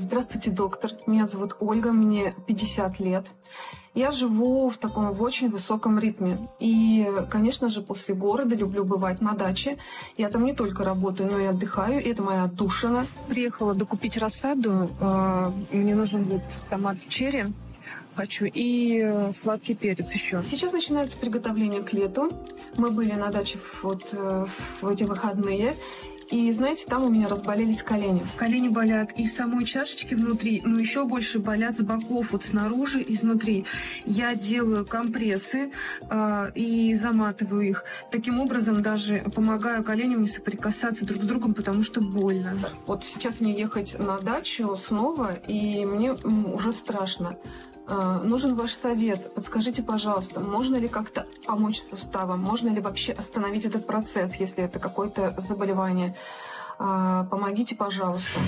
Здравствуйте, доктор. Меня зовут Ольга, мне 50 лет. Я живу в таком в очень высоком ритме. И, конечно же, после города люблю бывать на даче. Я там не только работаю, но и отдыхаю. И это моя отдушина. Приехала докупить рассаду. А, мне нужен будет томат черри хочу и э, сладкий перец еще. Сейчас начинается приготовление к лету. Мы были на даче вот э, в эти выходные. И знаете, там у меня разболелись колени. Колени болят и в самой чашечке внутри, но еще больше болят с боков, вот снаружи и изнутри. Я делаю компрессы э, и заматываю их. Таким образом даже помогаю коленям не соприкасаться друг с другом, потому что больно. Вот сейчас мне ехать на дачу снова, и мне уже страшно. Э, нужен ваш совет. Подскажите, пожалуйста, можно ли как-то помочь суставам? Можно ли вообще остановить этот процесс, если это какое-то заболевание? Э, помогите, пожалуйста.